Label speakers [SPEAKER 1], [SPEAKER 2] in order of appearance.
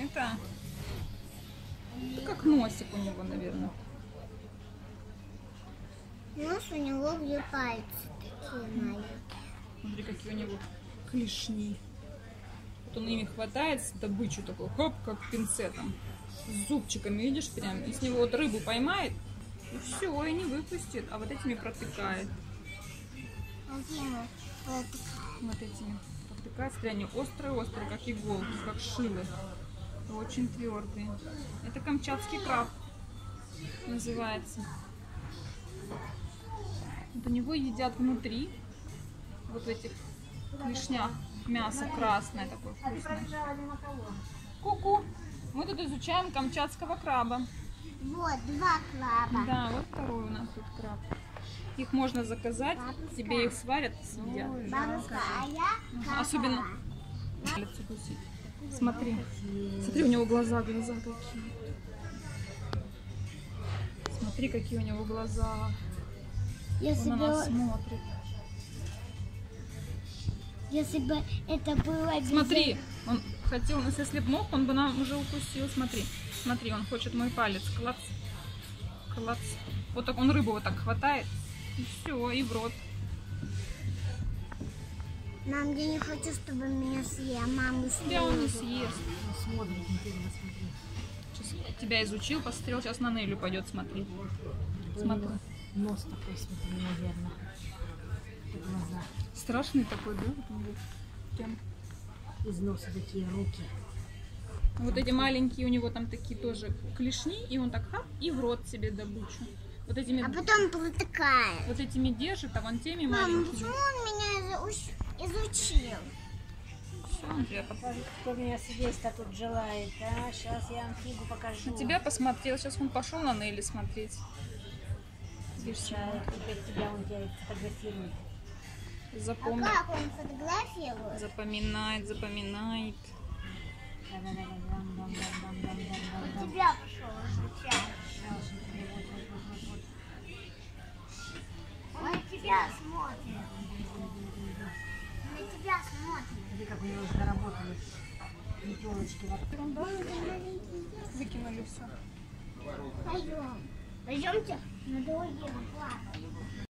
[SPEAKER 1] Это... как носик у него, наверное.
[SPEAKER 2] Нос у него где пальцы такие маленькие.
[SPEAKER 1] Смотри, какие у него клешни. Вот он ими хватает добычу такой, хоп, как пинцетом. С зубчиками, видишь, прям. И с него вот рыбу поймает, и все, и не выпустит. А вот этими протыкает.
[SPEAKER 2] Вот
[SPEAKER 1] этими Смотри, они острые-острые, как иголки, как шилы. Очень твердые. Это камчатский краб называется. Вот у него едят внутри, вот в этих клешнях, мясо красное такое вкусное. Ку-ку! Мы тут изучаем камчатского краба.
[SPEAKER 2] Вот, два краба.
[SPEAKER 1] Да, вот второй у нас тут краб. Их можно заказать, тебе их сварят съедят.
[SPEAKER 2] Бабушка, а
[SPEAKER 1] Особенно. Смотри. Смотри, у него глаза, глаза какие. Смотри, какие у него глаза.
[SPEAKER 2] Если
[SPEAKER 1] Он на нас
[SPEAKER 2] бы,
[SPEAKER 1] смотрит.
[SPEAKER 2] если бы это было
[SPEAKER 1] Смотри, он хотел, ну, если б мог, он бы нам уже укусил. Смотри, смотри, он хочет мой палец. Клац, клац. Вот так он рыбу вот так хватает. И все, и в рот.
[SPEAKER 2] Мам, я не хочу, чтобы меня съел. Маму
[SPEAKER 1] Тебя он не съест.
[SPEAKER 3] Он смотрит, интересно смотреть.
[SPEAKER 1] Сейчас тебя изучил, посмотрел, сейчас на Нелю пойдет смотреть. Смотри.
[SPEAKER 3] Нос такой, смотри, наверное. И глаза.
[SPEAKER 1] Страшный такой, да? Прям.
[SPEAKER 3] Из носа такие руки.
[SPEAKER 1] Вот эти маленькие у него там такие тоже клешни, и он так хап, и в рот себе добычу. Вот этими,
[SPEAKER 2] А потом протыкает.
[SPEAKER 1] вот этими держит, а вон теми
[SPEAKER 2] Мама,
[SPEAKER 1] маленькими.
[SPEAKER 2] почему он меня изуч- изучил?
[SPEAKER 3] Покажи, кто меня съесть-то тут желает, а? Сейчас я вам фигу покажу.
[SPEAKER 1] На тебя посмотрел, сейчас он пошел на Нелли смотреть.
[SPEAKER 3] Изучает, теперь тебя он тебя фотографирует.
[SPEAKER 2] А
[SPEAKER 1] Запомни.
[SPEAKER 2] как он фотографирует?
[SPEAKER 1] Запоминает, запоминает.
[SPEAKER 3] Дам-дам-дам-дам-дам-дам-дам-дам.
[SPEAKER 2] Тебя пошел. Он на тебя смотрит. На тебя смотрит.
[SPEAKER 3] Смотри, как у него доработали метелочки.
[SPEAKER 1] Выкинули все.
[SPEAKER 2] Пойдем. Пойдемте на другие плавать.